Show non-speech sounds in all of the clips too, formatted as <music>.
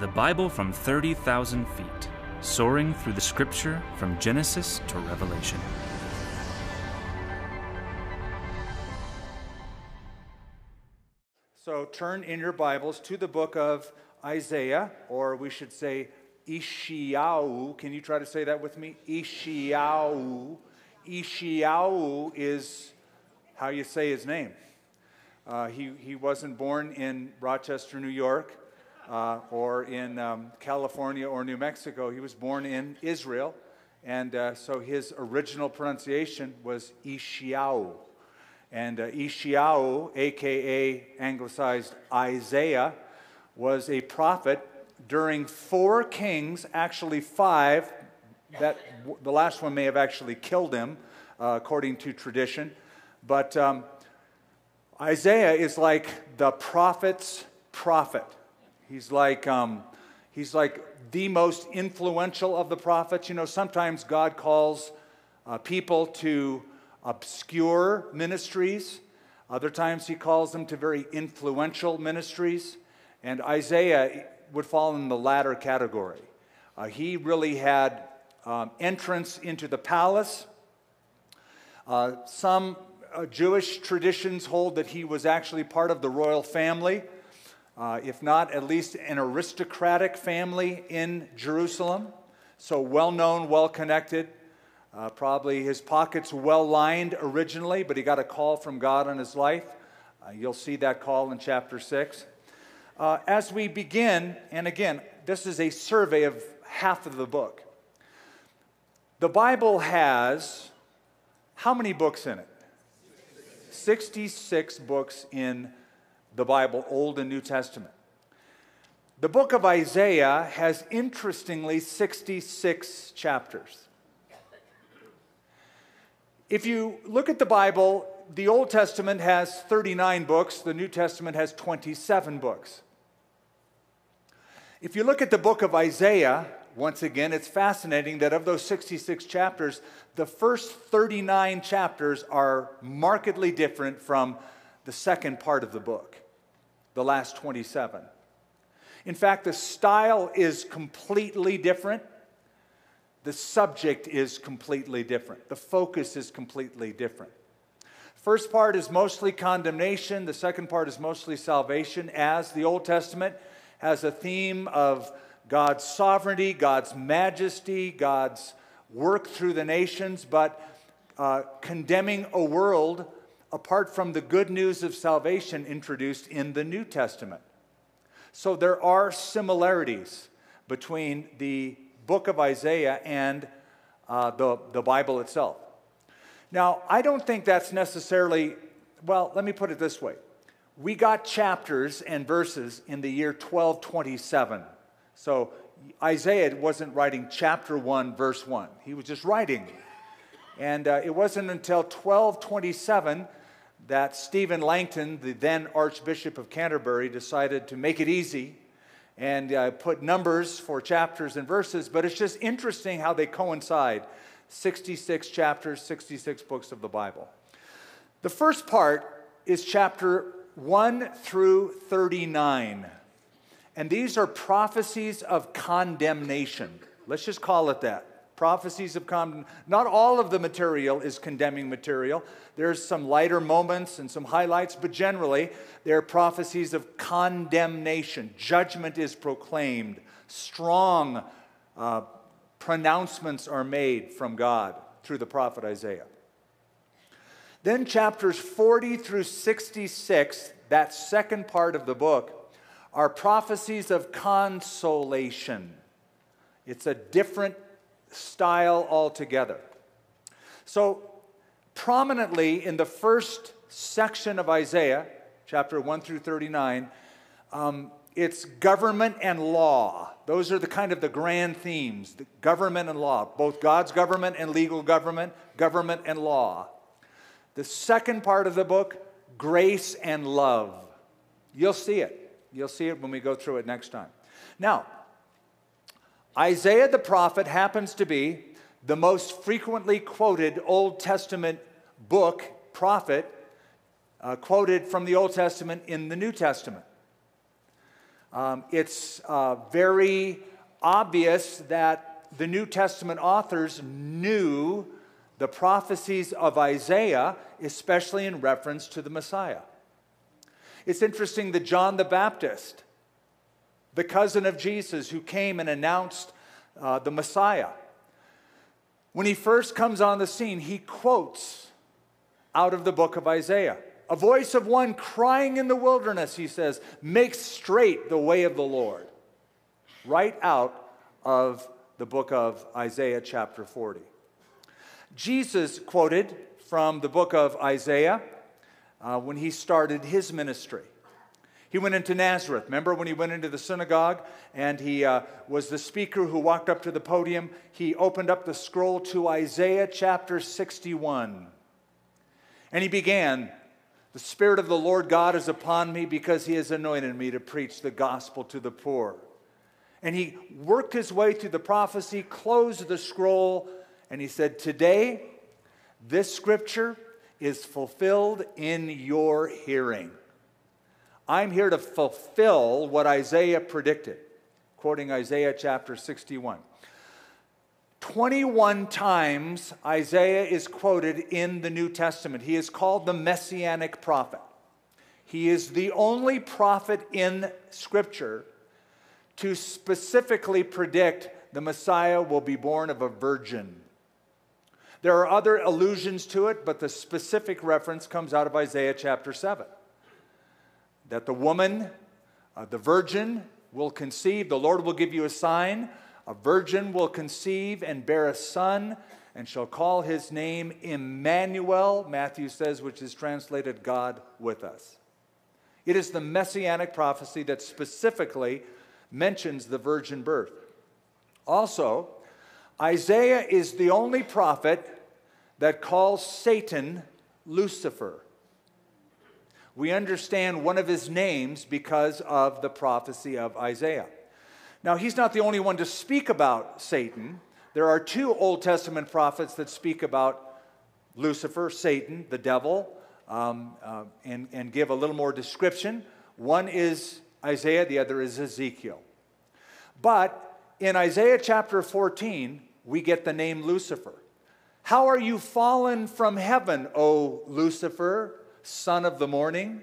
The Bible from 30,000 feet, soaring through the scripture from Genesis to Revelation. So turn in your Bibles to the book of Isaiah, or we should say Ishiau. Can you try to say that with me? Ishiau. Ishiau is how you say his name. Uh, he, he wasn't born in Rochester, New York, uh, or in um, California or New Mexico. He was born in Israel, and uh, so his original pronunciation was Ishiau. And uh, Ishiau, aka anglicized Isaiah, was a prophet during four kings, actually five. That the last one may have actually killed him, uh, according to tradition. But um, Isaiah is like the prophet's prophet. He's like um, he's like the most influential of the prophets. You know, sometimes God calls uh, people to obscure ministries. Other times he calls them to very influential ministries. And Isaiah would fall in the latter category. Uh, he really had um, entrance into the palace. Uh, some uh, Jewish traditions hold that he was actually part of the royal family, uh, if not at least an aristocratic family in Jerusalem. So well known, well connected. Uh, probably his pockets well lined originally, but he got a call from God on his life. Uh, you'll see that call in chapter 6. Uh, as we begin, and again, this is a survey of half of the book. The Bible has how many books in it? 66 books in the Bible, Old and New Testament. The book of Isaiah has interestingly 66 chapters. If you look at the Bible, the Old Testament has 39 books, the New Testament has 27 books. If you look at the book of Isaiah, once again, it's fascinating that of those 66 chapters, the first 39 chapters are markedly different from the second part of the book, the last 27. In fact, the style is completely different. The subject is completely different. The focus is completely different. First part is mostly condemnation, the second part is mostly salvation, as the Old Testament has a theme of God's sovereignty, God's majesty, God's work through the nations, but uh, condemning a world apart from the good news of salvation introduced in the New Testament. So there are similarities between the book of Isaiah and uh, the, the Bible itself. Now, I don't think that's necessarily, well, let me put it this way. We got chapters and verses in the year 1227. So Isaiah wasn't writing chapter 1, verse 1. He was just writing. And uh, it wasn't until 1227 that Stephen Langton, the then Archbishop of Canterbury, decided to make it easy and uh, put numbers for chapters and verses. But it's just interesting how they coincide 66 chapters, 66 books of the Bible. The first part is chapter 1 through 39. And these are prophecies of condemnation. Let's just call it that. Prophecies of condemnation. Not all of the material is condemning material. There's some lighter moments and some highlights, but generally, they're prophecies of condemnation. Judgment is proclaimed. Strong uh, pronouncements are made from God through the prophet Isaiah. Then, chapters 40 through 66, that second part of the book, are prophecies of consolation. It's a different style altogether. So, prominently in the first section of Isaiah, chapter 1 through 39, um, it's government and law. Those are the kind of the grand themes the government and law, both God's government and legal government, government and law. The second part of the book, grace and love. You'll see it. You'll see it when we go through it next time. Now, Isaiah the prophet happens to be the most frequently quoted Old Testament book, prophet, uh, quoted from the Old Testament in the New Testament. Um, it's uh, very obvious that the New Testament authors knew the prophecies of Isaiah, especially in reference to the Messiah. It's interesting that John the Baptist, the cousin of Jesus who came and announced uh, the Messiah, when he first comes on the scene, he quotes out of the book of Isaiah. A voice of one crying in the wilderness, he says, make straight the way of the Lord. Right out of the book of Isaiah, chapter 40. Jesus quoted from the book of Isaiah uh, when he started his ministry. He went into Nazareth. Remember when he went into the synagogue and he uh, was the speaker who walked up to the podium? He opened up the scroll to Isaiah chapter 61. And he began, The Spirit of the Lord God is upon me because he has anointed me to preach the gospel to the poor. And he worked his way through the prophecy, closed the scroll, and he said, Today, this scripture is fulfilled in your hearing. I'm here to fulfill what Isaiah predicted, quoting Isaiah chapter 61. 21 times Isaiah is quoted in the New Testament. He is called the messianic prophet. He is the only prophet in Scripture to specifically predict the Messiah will be born of a virgin. There are other allusions to it, but the specific reference comes out of Isaiah chapter 7 that the woman, uh, the virgin, will conceive. The Lord will give you a sign. A virgin will conceive and bear a son and shall call his name Emmanuel, Matthew says, which is translated God with us. It is the messianic prophecy that specifically mentions the virgin birth. Also, Isaiah is the only prophet that calls Satan Lucifer we understand one of his names because of the prophecy of Isaiah. Now, he's not the only one to speak about Satan. There are two Old Testament prophets that speak about Lucifer, Satan, the devil, um, uh, and, and give a little more description. One is Isaiah, the other is Ezekiel. But in Isaiah chapter 14, we get the name Lucifer. How are you fallen from heaven, O Lucifer? Son of the morning.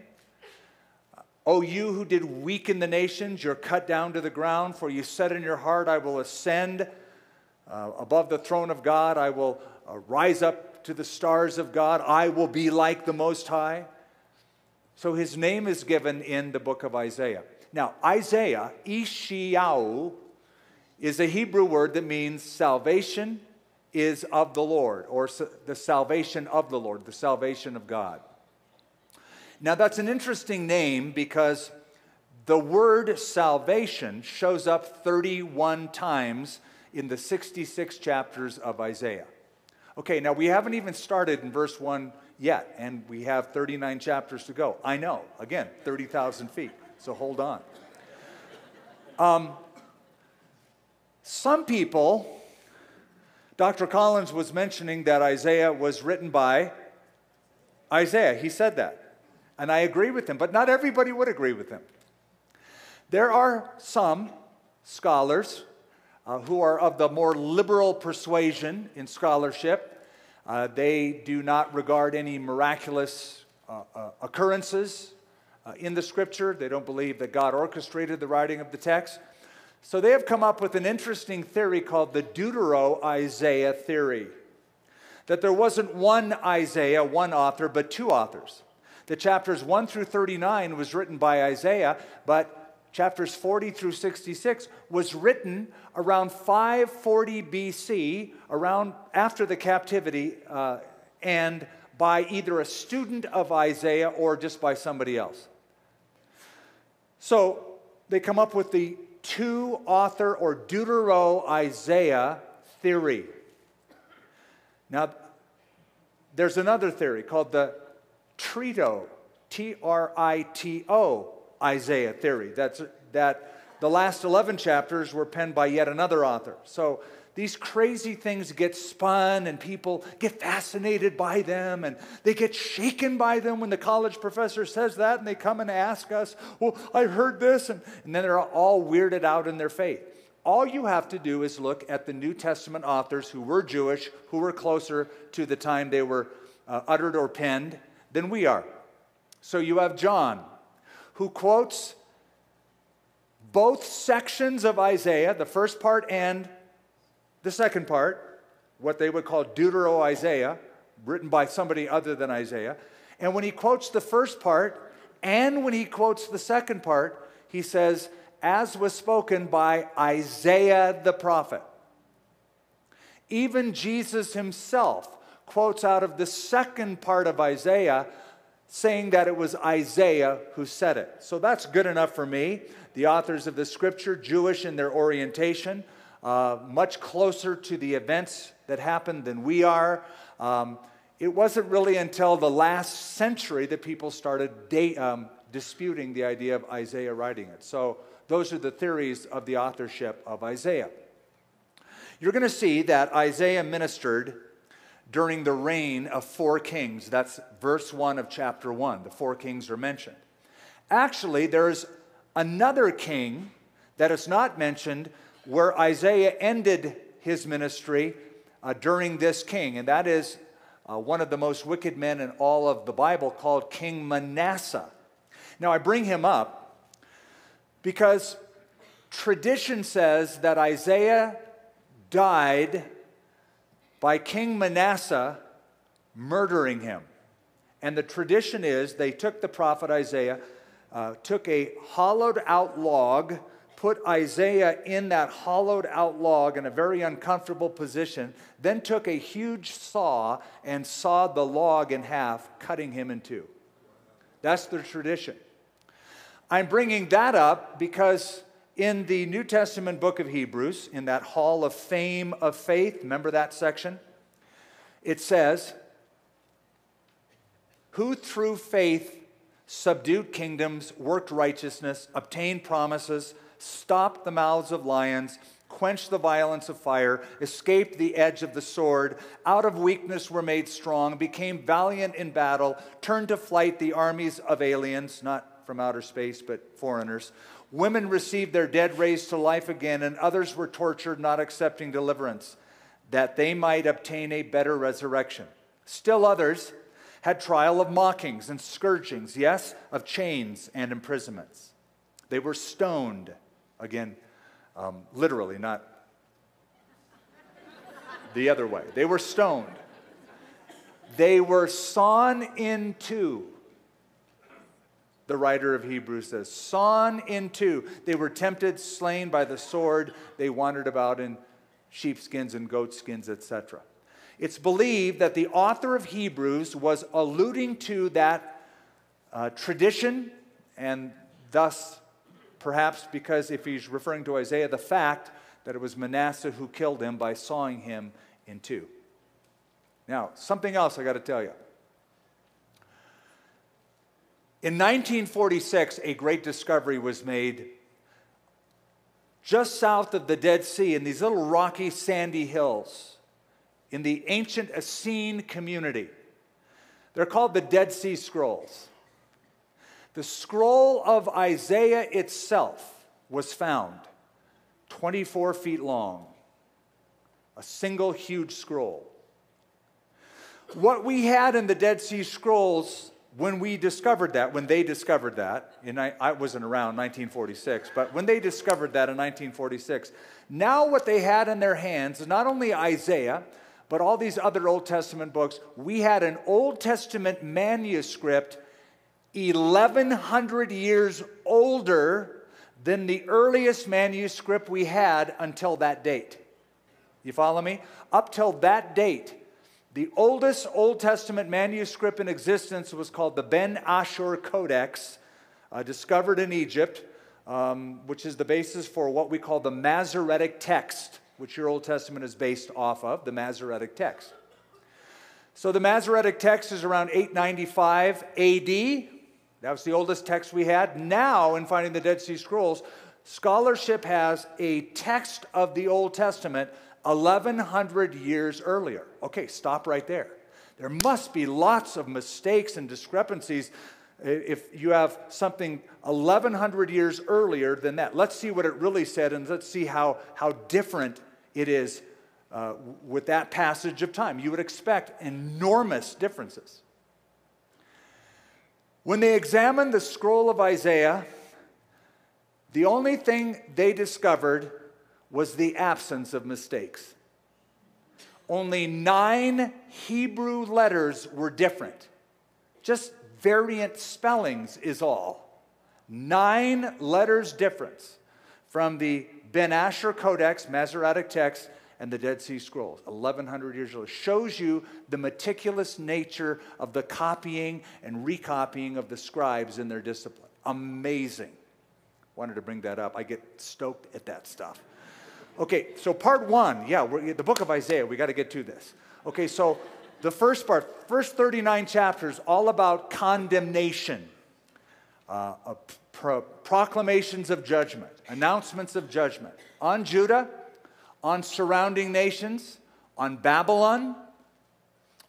O you who did weaken the nations, you're cut down to the ground, for you said in your heart, I will ascend uh, above the throne of God, I will uh, rise up to the stars of God, I will be like the Most High. So his name is given in the book of Isaiah. Now, Isaiah, Ishiau, is a Hebrew word that means salvation is of the Lord, or the salvation of the Lord, the salvation of God. Now, that's an interesting name because the word salvation shows up 31 times in the 66 chapters of Isaiah. Okay, now we haven't even started in verse 1 yet, and we have 39 chapters to go. I know, again, 30,000 feet, so hold on. Um, some people, Dr. Collins was mentioning that Isaiah was written by Isaiah. He said that. And I agree with him, but not everybody would agree with him. There are some scholars uh, who are of the more liberal persuasion in scholarship. Uh, they do not regard any miraculous uh, uh occurrences uh, in the scripture. They don't believe that God orchestrated the writing of the text. So they have come up with an interesting theory called the Deutero Isaiah theory. That there wasn't one Isaiah, one author, but two authors. The chapters 1 through 39 was written by Isaiah, but chapters 40 through 66 was written around 540 BC, around after the captivity, uh, and by either a student of Isaiah or just by somebody else. So they come up with the two author or Deutero Isaiah theory. Now, there's another theory called the Trito, T R I T O, Isaiah theory. That's that the last 11 chapters were penned by yet another author. So these crazy things get spun and people get fascinated by them and they get shaken by them when the college professor says that and they come and ask us, Well, I heard this. And, and then they're all weirded out in their faith. All you have to do is look at the New Testament authors who were Jewish, who were closer to the time they were uh, uttered or penned than we are. So you have John, who quotes both sections of Isaiah, the first part and the second part, what they would call Deutero Isaiah, written by somebody other than Isaiah. And when he quotes the first part and when he quotes the second part, he says, as was spoken by Isaiah the prophet. Even Jesus himself quotes out of the second part of Isaiah, saying that it was Isaiah who said it. So that's good enough for me. The authors of the scripture, Jewish in their orientation, uh, much closer to the events that happened than we are. Um, it wasn't really until the last century that people started da- um, disputing the idea of Isaiah writing it. So, those are the theories of the authorship of Isaiah. You're going to see that Isaiah ministered during the reign of four kings. That's verse 1 of chapter 1. The four kings are mentioned. Actually, there's another king that is not mentioned where Isaiah ended his ministry uh, during this king, and that is uh, one of the most wicked men in all of the Bible called King Manasseh. Now, I bring him up because tradition says that Isaiah died by King Manasseh murdering him. And the tradition is they took the prophet Isaiah, uh, took a hollowed out log, put Isaiah in that hollowed out log in a very uncomfortable position, then took a huge saw and sawed the log in half, cutting him in two. That's the tradition. I'm bringing that up because in the New Testament book of Hebrews, in that hall of fame of faith, remember that section? It says, Who through faith subdued kingdoms, worked righteousness, obtained promises, stopped the mouths of lions, quenched the violence of fire, escaped the edge of the sword, out of weakness were made strong, became valiant in battle, turned to flight the armies of aliens, not from outer space, but foreigners. Women received their dead raised to life again, and others were tortured, not accepting deliverance, that they might obtain a better resurrection. Still others had trial of mockings and scourgings, yes, of chains and imprisonments. They were stoned Again, um, literally, not the other way. They were stoned. They were sawn in two. The writer of Hebrews says, sawn in two. They were tempted, slain by the sword. They wandered about in sheepskins and goatskins, etc. It's believed that the author of Hebrews was alluding to that uh, tradition and thus Perhaps because if he's referring to Isaiah, the fact that it was Manasseh who killed him by sawing him in two. Now, something else I got to tell you. In 1946, a great discovery was made just south of the Dead Sea in these little rocky, sandy hills in the ancient Essene community. They're called the Dead Sea Scrolls. The scroll of Isaiah itself was found 24 feet long, a single huge scroll. What we had in the Dead Sea Scrolls when we discovered that, when they discovered that, and I, I, wasn't around 1946, but when they discovered that in 1946, now what they had in their hands is not only Isaiah, but all these other Old Testament books. We had an Old Testament manuscript 1,100 years older than the earliest manuscript we had until that date. You follow me? Up till that date, the oldest Old Testament manuscript in existence was called the Ben Asher Codex, uh, discovered in Egypt, um, which is the basis for what we call the Masoretic text, which your Old Testament is based off of, the Masoretic text. So the Masoretic text is around 895 AD. That was the oldest text we had. Now, in finding the Dead Sea Scrolls, scholarship has a text of the Old Testament 1100 years earlier. Okay, stop right there. There must be lots of mistakes and discrepancies if you have something 1100 years earlier than that. Let's see what it really said and let's see how, how different it is uh, with that passage of time. You would expect enormous differences. When they examined the scroll of Isaiah, the only thing they discovered was the absence of mistakes. Only nine Hebrew letters were different. Just variant spellings is all. Nine letters difference from the Ben Asher Codex, Masoretic text, and the Dead Sea Scrolls, 1100 years ago, shows you the meticulous nature of the copying and recopying of the scribes in their discipline. Amazing. Wanted to bring that up. I get stoked at that stuff. Okay, so part one, yeah, the book of Isaiah, we got to get to this. Okay, so the first part, first 39 chapters, all about condemnation, uh, pro- proclamations of judgment, announcements of judgment on Judah on surrounding nations, on Babylon,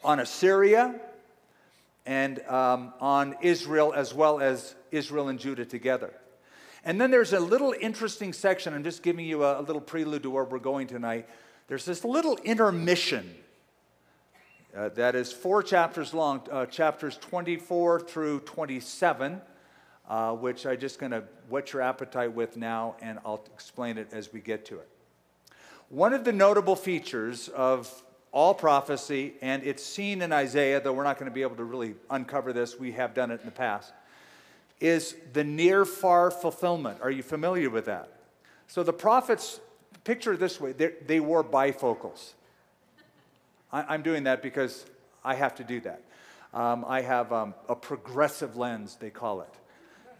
on Assyria, and um, on Israel, as well as Israel and Judah together. And then there's a little interesting section. I'm just giving you a, a little prelude to where we're going tonight. There's this little intermission uh, that is four chapters long, uh, chapters 24 through 27, uh, which I'm just going to whet your appetite with now, and I'll explain it as we get to it. One of the notable features of all prophecy, and it's seen in Isaiah, though we're not going to be able to really uncover this, we have done it in the past, is the near far fulfillment. Are you familiar with that? So the prophets, picture it this way they wore bifocals. I, am doing that because I have to do that. Um, I have um, a progressive lens, they call it.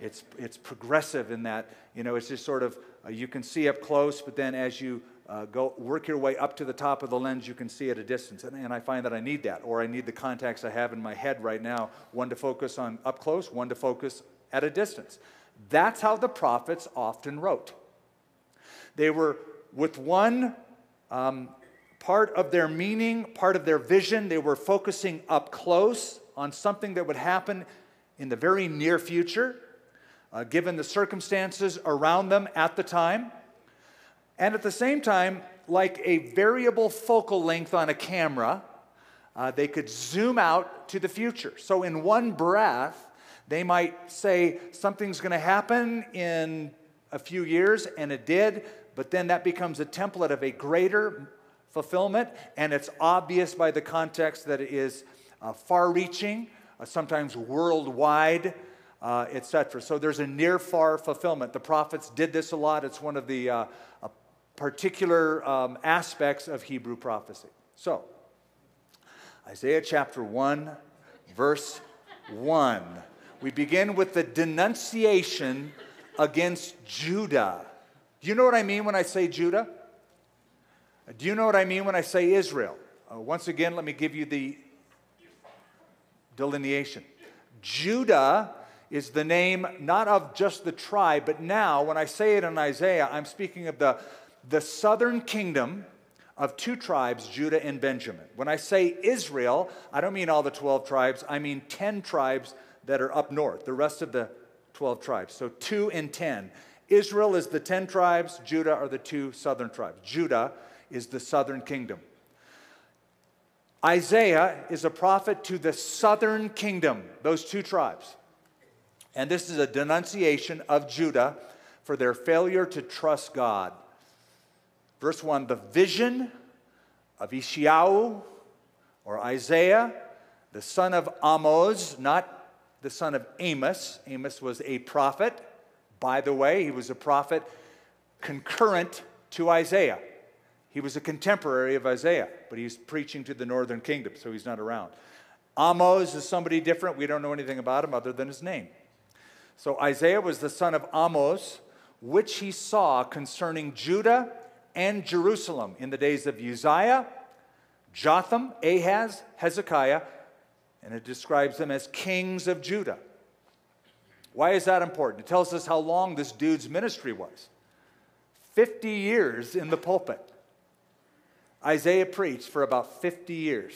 It's, it's progressive in that, you know, it's just sort of, uh, you can see up close, but then as you uh, go work your way up to the top of the lens you can see at a distance and, and, i find that i need that or i need the contacts i have in my head right now one to focus on up close one to focus at a distance. That's how the prophets often wrote. They were with one um, part of their meaning part of their vision. They were focusing up close on something that would happen in the very near future uh, given the circumstances around them at the time. And at the same time, like a variable focal length on a camera, uh, they could zoom out to the future. So, in one breath, they might say something's going to happen in a few years, and it did, but then that becomes a template of a greater fulfillment, and it's obvious by the context that it is uh, far reaching, uh, sometimes worldwide. Uh, etc. So there's a near far fulfillment. The prophets did this a lot. It's one of the uh, particular um, aspects of Hebrew prophecy. So, Isaiah chapter 1, verse 1. We begin with the denunciation against Judah. Do you know what I mean when I say Judah? Do you know what I mean when I say Israel? Uh, once again, let me give you the delineation. Judah is the name not of just the tribe, but now when I say it in Isaiah, I'm speaking of the the southern kingdom of two tribes, Judah and Benjamin. When I say Israel, I don't mean all the 12 tribes, I mean 10 tribes that are up north, the rest of the 12 tribes. So 2 and 10. Israel is the 10 tribes, Judah are the two southern tribes. Judah is the southern kingdom. Isaiah is a prophet to the southern kingdom, those two tribes. And this is a denunciation of Judah for their failure to trust God. Verse 1 the vision of Ishiau or Isaiah, the son of Amoz, not the son of Amos. Amos was a prophet. By the way, he was a prophet concurrent to Isaiah. He was a contemporary of Isaiah, but he's preaching to the northern kingdom, so he's not around. Amos is somebody different. We don't know anything about him other than his name. So Isaiah was the son of Amoz, which he saw concerning Judah and Jerusalem in the days of Uzziah, Jotham, Ahaz, Hezekiah, and it describes them as kings of Judah. Why is that important? It tells us how long this dude's ministry was 50 years in the pulpit. Isaiah preached for about 50 years.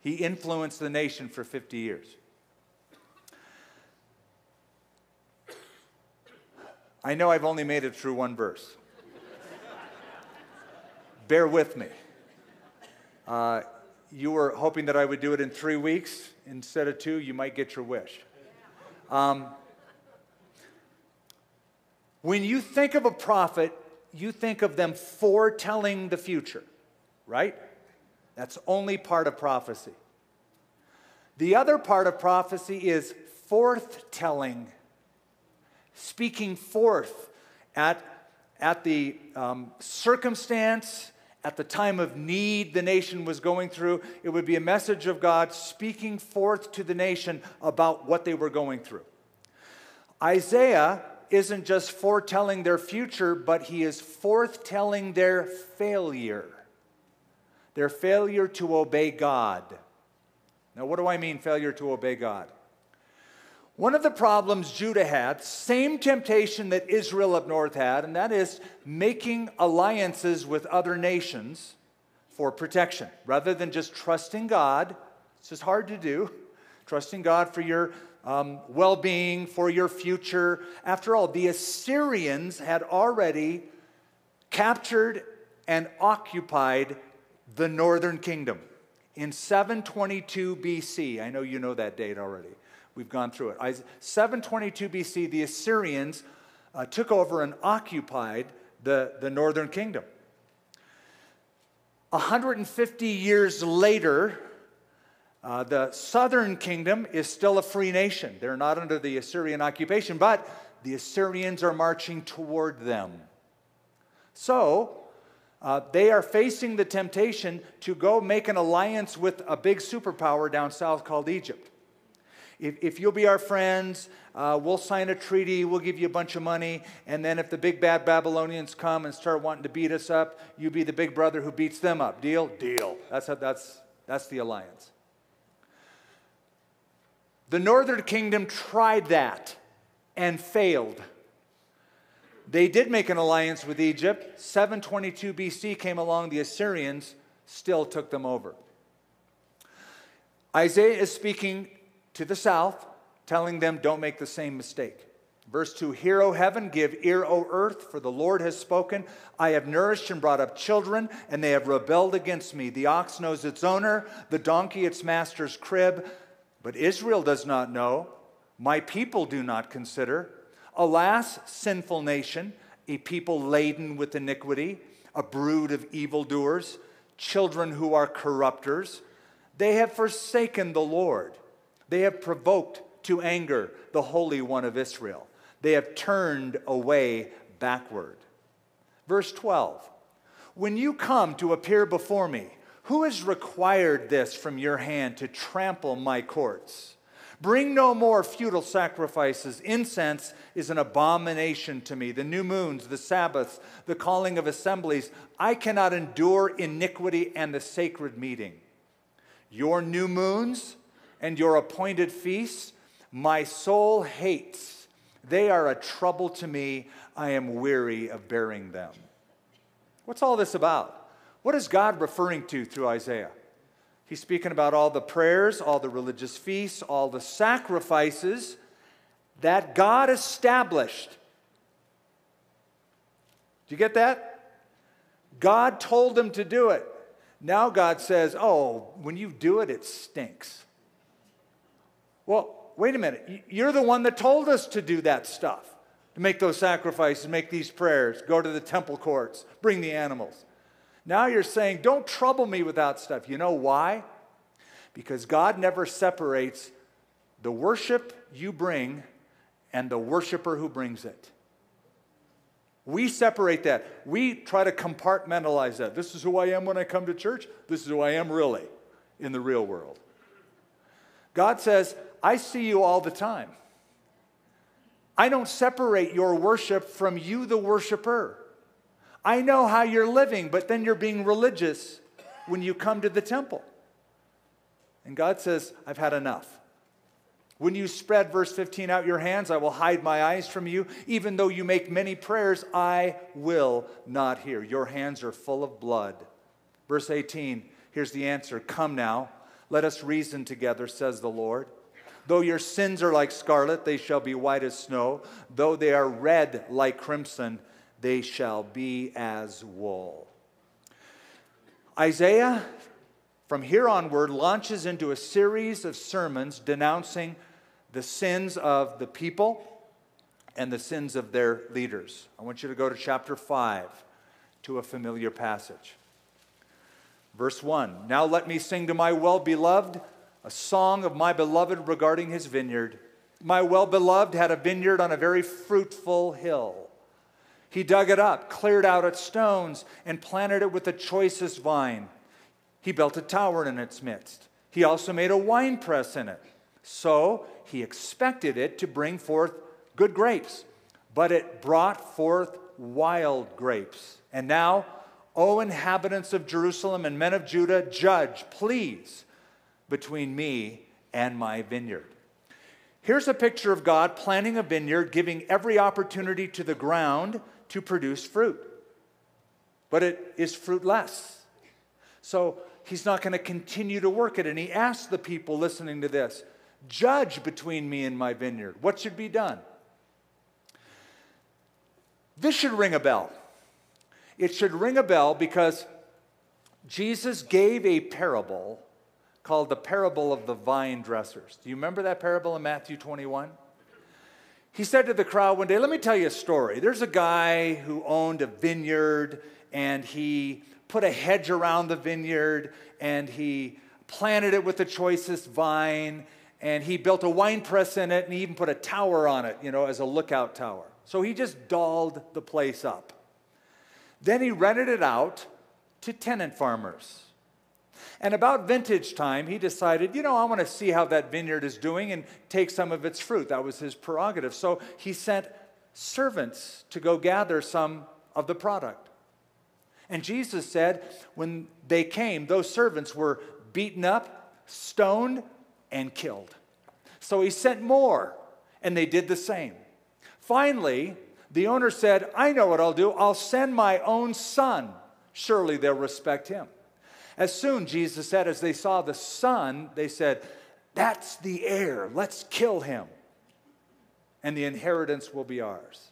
He influenced the nation for 50 years. I know I've only made it through one verse. Bear with me. Uh, you were hoping that I would do it in three weeks instead of two. You might get your wish. Um, when you think of a prophet, you think of them foretelling the future, right? That's only part of prophecy. The other part of prophecy is forthtelling speaking forth at, at the um, circumstance, at the time of need the nation was going through. It would be a message of God speaking forth to the nation about what they were going through. Isaiah isn't just foretelling their future, but he is forthtelling their failure. Their failure to obey God. Now, what do I mean, failure to obey God? One of the problems Judah had, same temptation that Israel up north had, and that is making alliances with other nations for protection. Rather than just trusting God, this is hard to do, trusting God for your um, well being, for your future. After all, the Assyrians had already captured and occupied the northern kingdom in 722 BC. I know you know that date already. We've gone through it. 722 BC, the Assyrians uh, took over and occupied the, the northern kingdom. 150 years later, uh, the southern kingdom is still a free nation. They're not under the Assyrian occupation, but the Assyrians are marching toward them. So, uh, they are facing the temptation to go make an alliance with a big superpower down south called Egypt. If, if you'll be our friends, uh, we'll sign a treaty, we'll give you a bunch of money, and then if the big bad Babylonians come and start wanting to beat us up, you be the big brother who beats them up. Deal? Deal. That's, how, that's, that's the alliance. The northern kingdom tried that and failed. They did make an alliance with Egypt. 722 BC came along, the Assyrians still took them over. Isaiah is speaking to the south, telling them, don't make the same mistake. Verse 2 Hear, O heaven, give ear, O earth, for the Lord has spoken. I have nourished and brought up children, and they have rebelled against me. The ox knows its owner, the donkey its master's crib, but Israel does not know. My people do not consider. Alas, sinful nation, a people laden with iniquity, a brood of evildoers, children who are corrupters. They have forsaken the Lord they have provoked to anger the Holy One of Israel. They have turned away backward. Verse 12 When you come to appear before me, who has required this from your hand to trample my courts? Bring no more futile sacrifices. Incense is an abomination to me. The new moons, the Sabbaths, the calling of assemblies. I cannot endure iniquity and the sacred meeting. Your new moons, and your appointed feasts, my soul hates. They are a trouble to me. I am weary of bearing them. What's all this about? What is God referring to through Isaiah? He's speaking about all the prayers, all the religious feasts, all the sacrifices that God established. Do you get that? God told them to do it. Now God says, oh, when you do it, it stinks. Well, wait a minute. You're the one that told us to do that stuff, to make those sacrifices, make these prayers, go to the temple courts, bring the animals. Now you're saying, don't trouble me with that stuff. You know why? Because God never separates the worship you bring and the worshiper who brings it. We separate that. We try to compartmentalize that. This is who I am when I come to church. This is who I am really in the real world. God says, I see you all the time. I don't separate your worship from you, the worshiper. I know how you're living, but then you're being religious when you come to the temple. And God says, I've had enough. When you spread, verse 15, out your hands, I will hide my eyes from you. Even though you make many prayers, I will not hear. Your hands are full of blood. Verse 18, here's the answer Come now, let us reason together, says the Lord. Though your sins are like scarlet, they shall be white as snow. Though they are red like crimson, they shall be as wool. Isaiah, from here onward, launches into a series of sermons denouncing the sins of the people and the sins of their leaders. I want you to go to chapter 5 to a familiar passage. Verse 1 Now let me sing to my well beloved a song of my beloved regarding his vineyard. My well beloved had a vineyard on a very fruitful hill. He dug it up, cleared out its stones, and planted it with the choicest vine. He built a tower in its midst. He also made a winepress in it. So he expected it to bring forth good grapes, but it brought forth wild grapes. And now, O inhabitants of Jerusalem and men of Judah, judge, please between me and my vineyard. Here's a picture of God planting a vineyard, giving every opportunity to the ground to produce fruit. But it is fruitless. So he's not going to continue to work it. And he asks the people listening to this judge between me and my vineyard. What should be done? This should ring a bell. It should ring a bell because Jesus gave a parable called the parable of the vine dressers. Do you remember that parable in Matthew 21? He said to the crowd one day, Let me tell you a story. There's a guy who owned a vineyard and he put a hedge around the vineyard and he planted it with the choicest vine and he built a wine press in it and he even put a tower on it, you know, as a lookout tower. So he just dolled the place up. Then he rented it out to tenant farmers. And about vintage time, he decided, you know, I want to see how that vineyard is doing and take some of its fruit. That was his prerogative. So he sent servants to go gather some of the product. And Jesus said, when they came, those servants were beaten up, stoned, and killed. So he sent more, and they did the same. Finally, the owner said, I know what I'll do. I'll send my own son. Surely they'll respect him. As soon, Jesus said, as they saw the son, they said, That's the heir. Let's kill him. And the inheritance will be ours.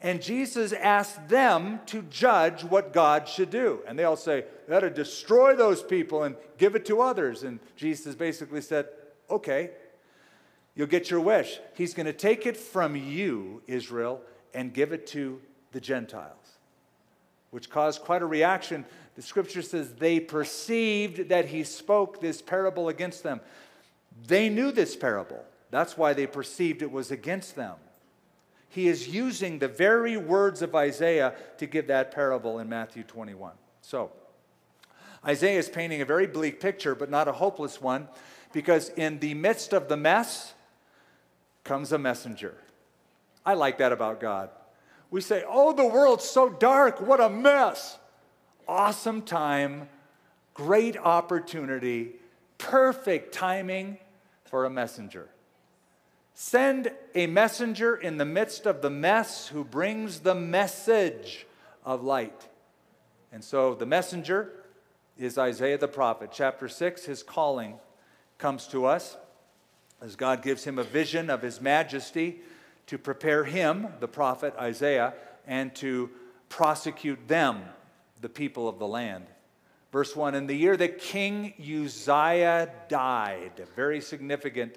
And Jesus asked them to judge what God should do. And they all say, "You got to destroy those people and give it to others. And Jesus basically said, Okay, you'll get your wish. He's going to take it from you, Israel, and give it to the Gentiles, which caused quite a reaction the scripture says they perceived that he spoke this parable against them. They knew this parable. That's why they perceived it was against them. He is using the very words of Isaiah to give that parable in Matthew 21. So, Isaiah is painting a very bleak picture, but not a hopeless one, because in the midst of the mess comes a messenger. I like that about God. We say, Oh, the world's so dark, what a mess awesome time, great opportunity, perfect timing for a messenger. Send a messenger in the midst of the mess who brings the message of light. And so the messenger is Isaiah the prophet. Chapter 6, his calling comes to us as God gives him a vision of his majesty to prepare him, the prophet Isaiah, and to prosecute them the people of the land. Verse 1 In the year that King Uzziah died, a very significant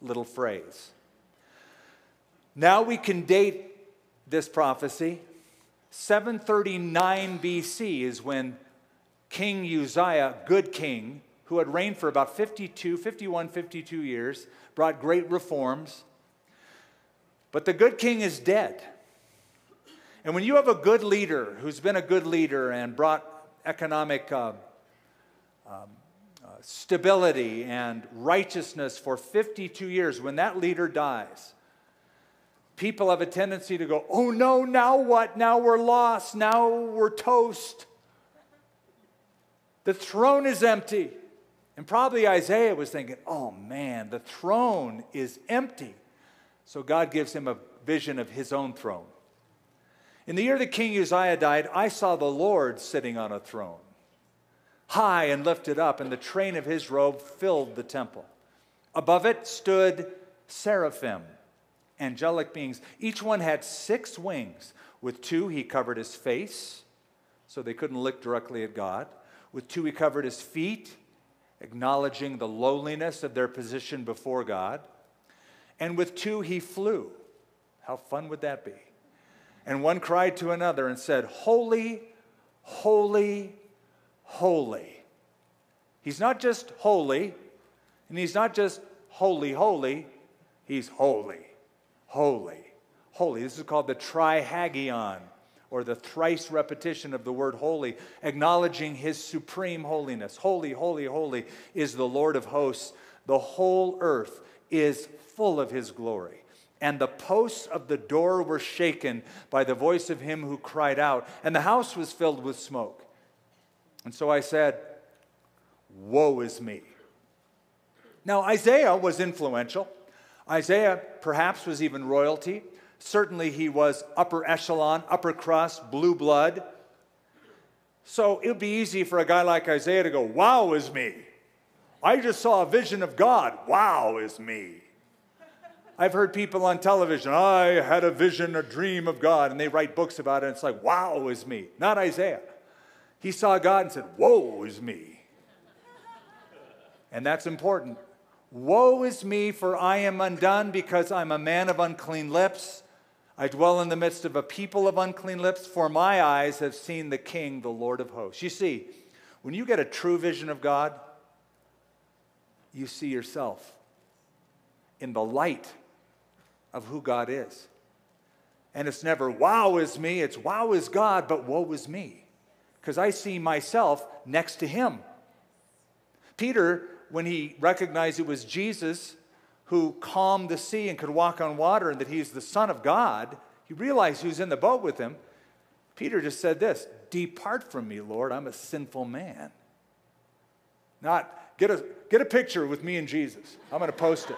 little phrase. Now we can date this prophecy. 739 BC is when King Uzziah, good king, who had reigned for about 52, 51, 52 years, brought great reforms. But the good king is dead. And when you have a good leader who's been a good leader and brought economic uh, um, uh, stability and righteousness for 52 years, when that leader dies, people have a tendency to go, oh no, now what? Now we're lost. Now we're toast. The throne is empty. And probably Isaiah was thinking, oh man, the throne is empty. So God gives him a vision of his own throne. In the year that King Uzziah died, I saw the Lord sitting on a throne. high and lifted up, and the train of his robe filled the temple. Above it stood seraphim, angelic beings. Each one had six wings. With two, he covered his face, so they couldn't look directly at God. With two, he covered his feet, acknowledging the lowliness of their position before God. And with two, he flew. How fun would that be? And one cried to another and said, Holy, holy, holy. He's not just holy, and he's not just holy, holy, he's holy, holy, holy. This is called the trisagion, or the thrice repetition of the word holy, acknowledging his supreme holiness. Holy, holy, holy is the Lord of hosts. The whole earth is full of his glory. And the posts of the door were shaken by the voice of him who cried out, and the house was filled with smoke. And so I said, Woe is me. Now, Isaiah was influential. Isaiah perhaps was even royalty. Certainly, he was upper echelon, upper crust, blue blood. So it would be easy for a guy like Isaiah to go, Wow is me. I just saw a vision of God. Wow is me. I've heard people on television, I had a vision, a dream of God, and they write books about it, and it's like, wow is me. Not Isaiah. He saw God and said, Woe is me. And that's important. Woe is me, for I am undone because I'm a man of unclean lips. I dwell in the midst of a people of unclean lips, for my eyes have seen the King, the Lord of hosts. You see, when you get a true vision of God, you see yourself in the light of who God is. And it's never, wow is me, it's wow is God, but woe is me because I see myself next to him. Peter, when he recognized it was Jesus who calmed the sea and could walk on water and that he's the Son of God, he realized was in the boat with him. Peter just said this Depart from me, Lord, I'm a sinful man. Not, get a, get a picture with me and Jesus. I'm going to post it.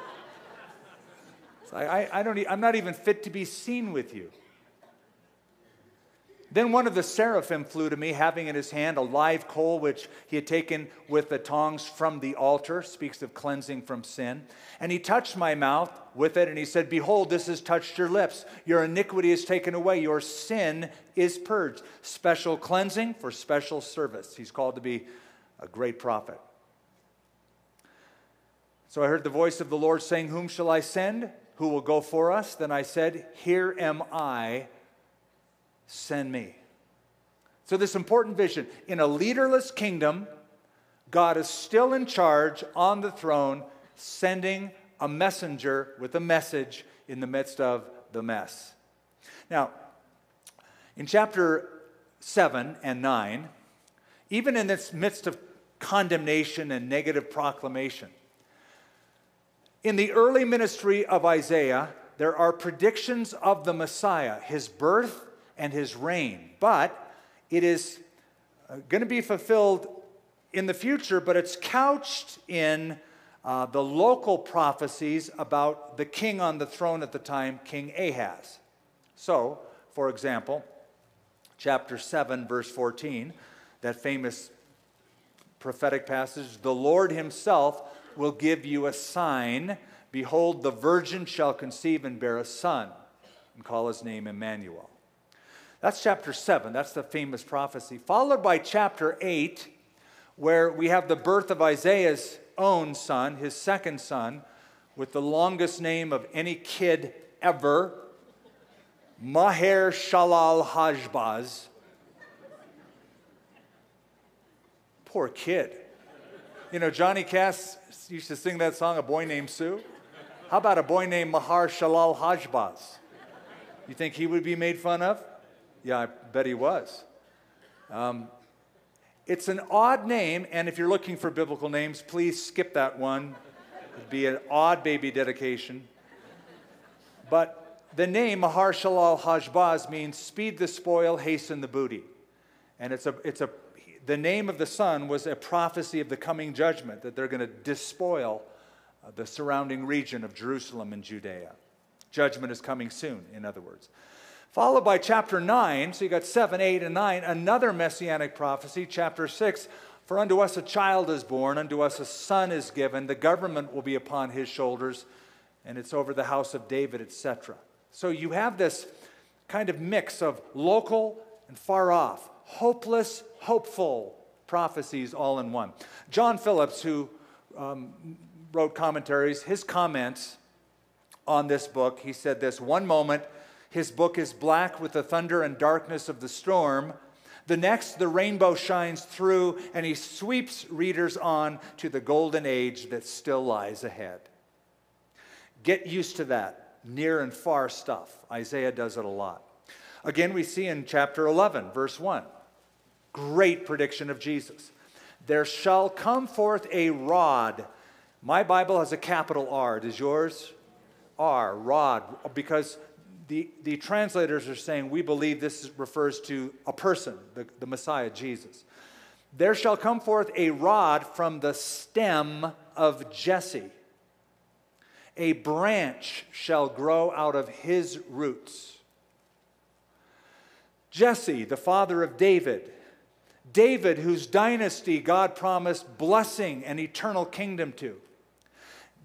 I, I, I don't, I'm not even fit to be seen with you. Then one of the seraphim flew to me, having in his hand a live coal which he had taken with the tongs from the altar, speaks of cleansing from sin. And he touched my mouth with it, and he said, Behold, this has touched your lips. Your iniquity is taken away, your sin is purged. Special cleansing for special service. He's called to be a great prophet. So I heard the voice of the Lord saying, Whom shall I send? Who will go for us? Then I said, Here am I send me. So, this important vision in a leaderless kingdom, God is still in charge on the throne, sending a messenger with a message in the midst of the mess. Now, in chapter 7 and 9, even in this midst of condemnation and negative proclamation, in the early ministry of Isaiah, there are predictions of the Messiah, his birth and his reign. But it is uh, going to be fulfilled in the future, but it's couched in uh, the local prophecies about the king on the throne at the time, King Ahaz. So, for example, chapter 7, verse 14, that famous prophetic passage the Lord himself will give you a sign. Behold, the virgin shall conceive and bear a son, and call his name Emmanuel. That's chapter 7. That's the famous prophecy. Followed by chapter 8, where we have the birth of Isaiah's own son, his second son, with the longest name of any kid ever Maher Shalal Hashbaz. Poor kid. You know, Johnny Cash used to sing that song, A Boy Named Sue. How about a boy named Maher Shalal Hashbaz? You think he would be made fun of? Yeah, I bet he was. Um, it's an odd name, and if you're looking for biblical names, please skip that one. It'd be an odd baby dedication. But the name Maher Shalal Hashbaz means speed the spoil, hasten the booty. And it's a, it's a, the name of the son was a prophecy of the coming judgment, that they're going to despoil uh, the surrounding region of Jerusalem and Judea. Judgment is coming soon, in other words. Followed by chapter 9, so you got 7, 8, and 9, another messianic prophecy, chapter 6, For unto us a child is born, unto us a son is given, the government will be upon his shoulders, and it's over the house of David, etc. So you have this kind of mix of local and far off, hopeless, hopeful prophecies all in one. John Phillips, who um, wrote commentaries, his comments on this book, he said this one moment, his book is black with the thunder and darkness of the storm. The next, the rainbow shines through, and he sweeps readers on to the golden age that still lies ahead. Get used to that near and far stuff. Isaiah does it a lot. Again, we see in chapter 11, verse 1, great prediction of Jesus. There shall come forth a rod. My Bible has a capital R. Does yours? R, rod, because the, the translators are saying we believe this refers to a person, the, the Messiah, Jesus. There shall come forth a rod from the stem of Jesse. A branch shall grow out of his roots. Jesse, the father of David, David, whose dynasty God promised blessing and eternal kingdom to.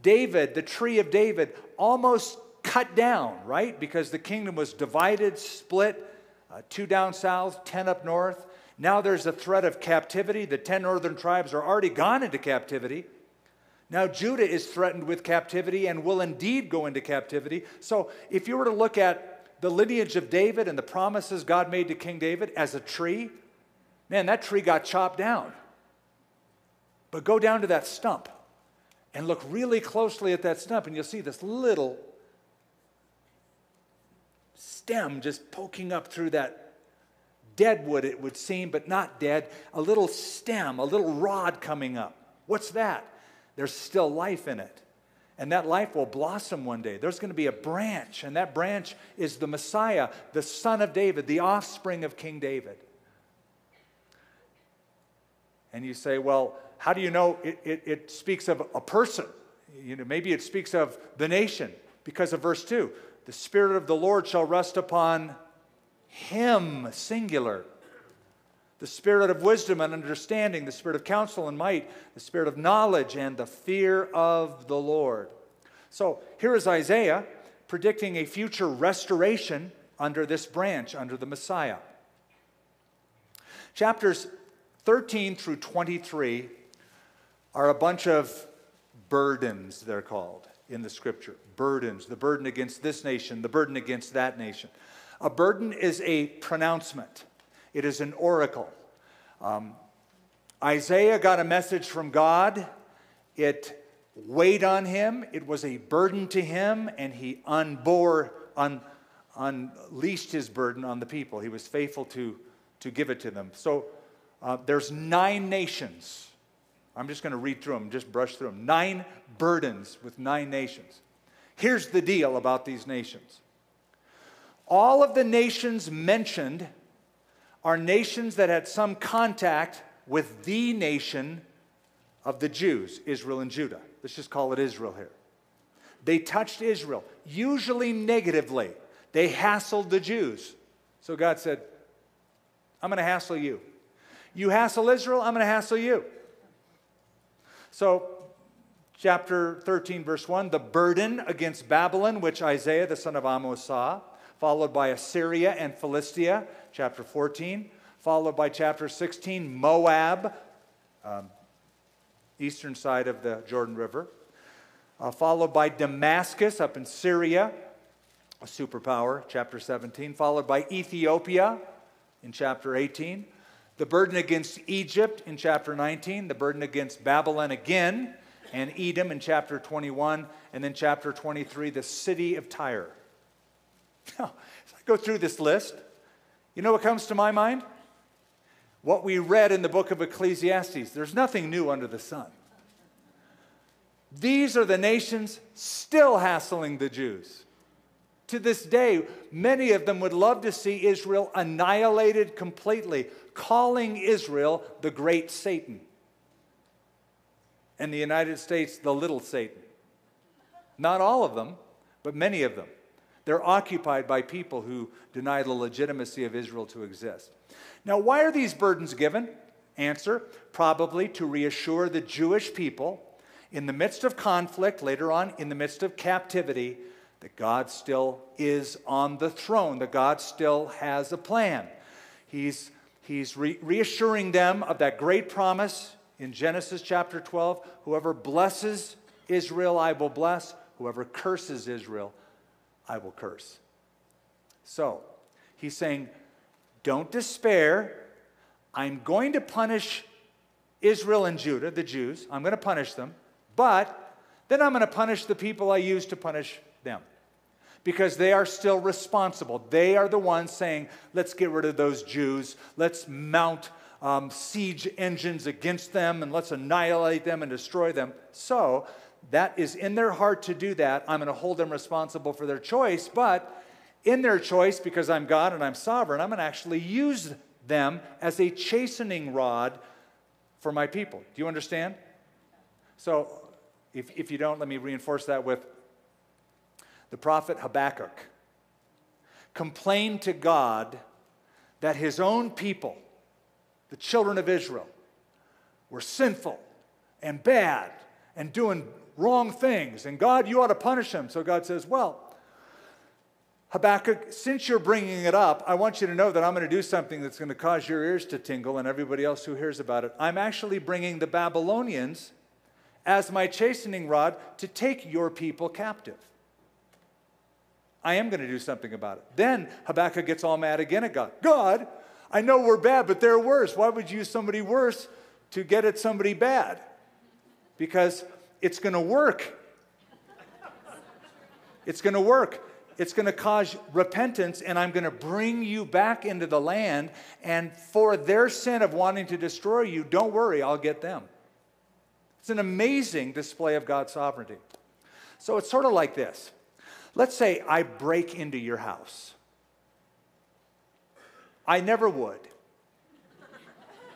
David, the tree of David, almost cut down, right? Because the kingdom was divided, split, uh, two down south, 10 up north. Now there's a threat of captivity. The 10 northern tribes are already gone into captivity. Now Judah is threatened with captivity and will indeed go into captivity. So if you were to look at the lineage of David and the promises God made to King David as a tree, man, that tree got chopped down. But go down to that stump and look really closely at that stump, and you'll see this little stem just poking up through that dead wood, it would seem, but not dead. A little stem, a little rod coming up. What's that? There's still life in it. And that life will blossom one day. There's going to be a branch, and that branch is the Messiah, the son of David, the offspring of King David. And you say, well, how do you know it, it, it speaks of a person? You know, maybe it speaks of the nation because of verse 2 the Spirit of the Lord shall rest upon him, singular. The Spirit of wisdom and understanding, the Spirit of counsel and might, the Spirit of knowledge and the fear of the Lord. So here is Isaiah predicting a future restoration under this branch, under the Messiah. Chapters 13 through 23 are a bunch of burdens, they're called in the scripture burdens, the burden against this nation, the burden against that nation. A burden is a pronouncement, it is an oracle. Um, Isaiah got a message from God. It weighed on him, it was a burden to him, and he unbore, un, unleashed his burden on the people. He was faithful to, to give it to them. So uh, there's nine nations I'm just going to read through them, just brush through them. Nine burdens with nine nations. Here's the deal about these nations all of the nations mentioned are nations that had some contact with the nation of the Jews, Israel and Judah. Let's just call it Israel here. They touched Israel, usually negatively. They hassled the Jews. So God said, I'm going to hassle you. You hassle Israel, I'm going to hassle you. So, chapter 13, verse 1 the burden against Babylon, which Isaiah the son of Amoz saw, followed by Assyria and Philistia, chapter 14, followed by chapter 16, Moab, um, eastern side of the Jordan River, uh, followed by Damascus up in Syria, a superpower, chapter 17, followed by Ethiopia in chapter 18, the burden against Egypt in chapter 19, the burden against Babylon again, and Edom in chapter 21, and then chapter 23, the city of Tyre. <laughs> Now, as I go through this list, you know what comes to my mind? What we read in the book of Ecclesiastes. There's nothing new under the sun. These are the nations still hassling the Jews. To this day, many of them would love to see Israel annihilated completely, calling Israel the great Satan and the United States the little Satan. Not all of them, but many of them. They're occupied by people who deny the legitimacy of Israel to exist. Now, why are these burdens given? Answer probably to reassure the Jewish people in the midst of conflict, later on, in the midst of captivity, that God still is on the throne, that God still has a plan. He's, he's re- reassuring them of that great promise in Genesis chapter 12 whoever blesses Israel, I will bless. Whoever curses Israel, I will curse. So, he's saying, don't despair. I'm going to punish Israel and Judah, the Jews. I'm going to punish them. But then I'm going to punish the people I used to punish them because they are still responsible. They are the ones saying, let's get rid of those Jews. Let's mount um, siege engines against them and let's annihilate them and destroy them. So that is in their heart to do that. I'm going to hold them responsible for their choice, but in their choice, because I'm God and I'm sovereign, I'm going to actually use them as a chastening rod for my people. Do you understand? So, if, if you don't, let me reinforce that with the prophet Habakkuk complained to God that his own people, the children of Israel, were sinful and bad and doing wrong things. And God, you ought to punish them. So God says, Well, Habakkuk, since you're bringing it up, I want you to know that I'm going to do something that's going to cause your ears to tingle and everybody else who hears about it. I'm actually bringing the Babylonians as my chastening rod to take your people captive. I am going to do something about it. Then Habakkuk gets all mad again at God. God, I know we're bad, but they're worse. Why would you use somebody worse to get at somebody bad? Because it's going to work. It's going to work. It's going to cause repentance, and I'm going to bring you back into the land. And for their sin of wanting to destroy you, don't worry, I'll get them. It's an amazing display of God's sovereignty. So it's sort of like this let's say I break into your house. I never would.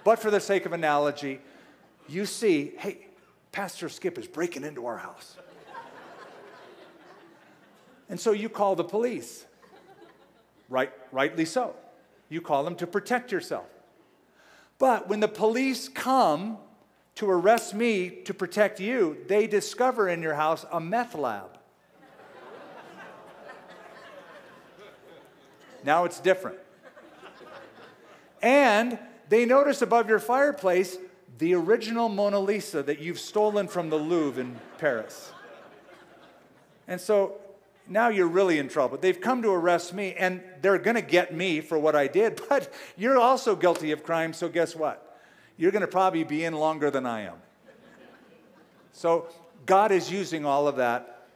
But for the sake of analogy, you see, hey, Pastor Skip is breaking into our house. and so you call the police. Right, rightly so. You call them to protect yourself. But when the police come to arrest me to protect you, they discover in your house a meth lab. now it's different. And they notice above your fireplace the original Mona Lisa that you've stolen from the Louvre in Paris. And so now you're really in trouble. They've come to arrest me, and they're going to get me for what I did, <laughs> but you're also guilty of crime, so guess what? You're going to probably be in longer than I am. So God is using all of that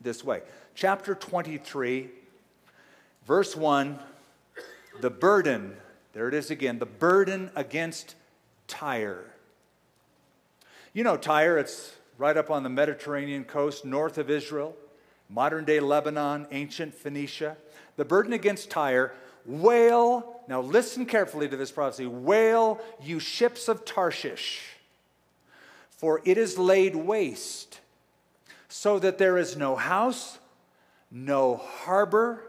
this way. Chapter 23, verse 1 the burden, there it is again, the burden against Tyre. You know Tyre, it's right up on the Mediterranean coast, north of Israel, modern day Lebanon, ancient Phoenicia. The burden against Tyre, wail, now listen carefully to this prophecy, wail, you ships of Tarshish, for it is laid waste, so that there is no house, no harbor.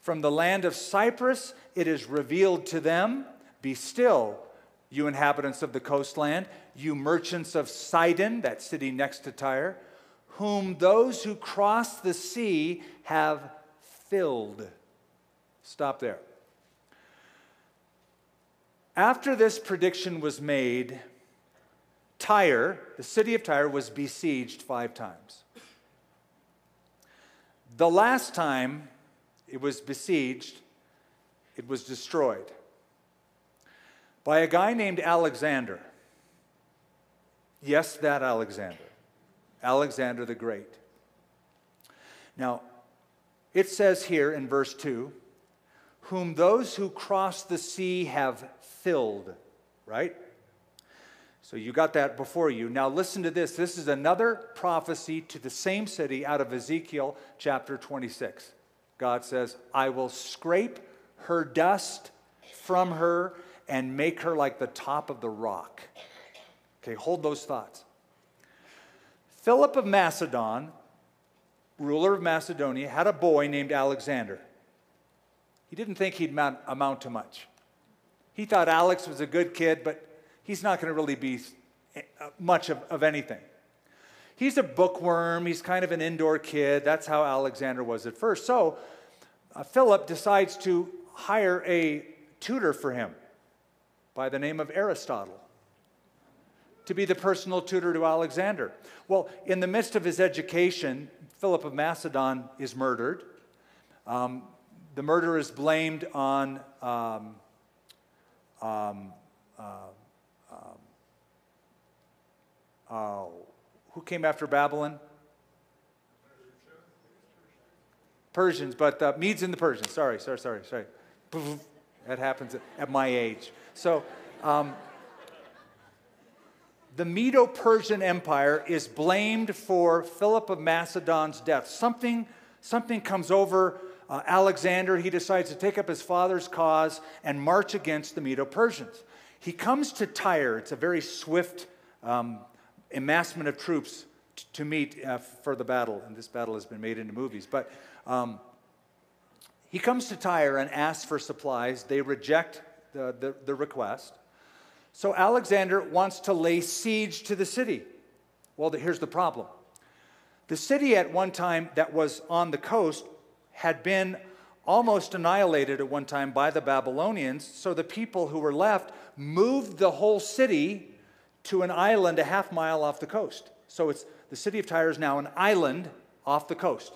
From the land of Cyprus, it is revealed to them, be still you inhabitants of the coastland, you merchants of Sidon, that city next to Tyre, whom those who cross the sea have filled. Stop there. After this prediction was made, Tyre, the city of Tyre, was besieged five times. The last time it was besieged, it was destroyed by a guy named Alexander. Yes, that Alexander. Alexander the Great. Now, it says here in verse 2 whom those who cross the sea have filled, right? So you got that before you. Now listen to this. This is another prophecy to the same city out of Ezekiel chapter 26. God says, I will scrape her dust from her and make her like the top of the rock. Okay, hold those thoughts. Philip of Macedon, ruler of Macedonia, had a boy named Alexander. He didn't think he'd amount, to much. He thought Alex was a good kid, but he's not going to really be uh, much of, of anything. He's a bookworm. He's kind of an indoor kid. That's how Alexander was at first. So uh, Philip decides to hire a tutor for him by the name of Aristotle to be the personal tutor to Alexander. Well, in the midst of his education, Philip of Macedon is murdered. Um, the murder is blamed on um, um, uh, um, uh, who came after Babylon? Persians, but uh, Medes and the Persians. Sorry, sorry, sorry, sorry. <laughs> That happens at my age. So, um, the Medo Persian Empire is blamed for Philip of Macedon's death. Something, something comes over uh, Alexander. He decides to take up his father's cause and march against the Medo Persians. He comes to Tyre. It's a very swift um, amassment of troops t- to meet uh, for the battle, and this battle has been made into movies. But um, he comes to Tyre and asks for supplies. They reject the, the, the request. So Alexander wants to lay siege to the city. Well, here's the problem the city at one time that was on the coast had been almost annihilated at one time by the Babylonians. So the people who were left moved the whole city to an island a half mile off the coast. So it's the city of Tyre is now an island off the coast.